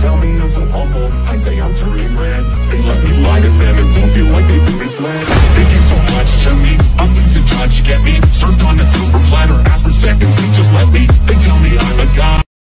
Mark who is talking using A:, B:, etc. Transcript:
A: tell me I'm so humble. I say I'm turning red. They let me lie to them and don't feel like they do misled They give so much. To me, I'm losing to judge, get me Served on a silver platter, ask for seconds, they just let me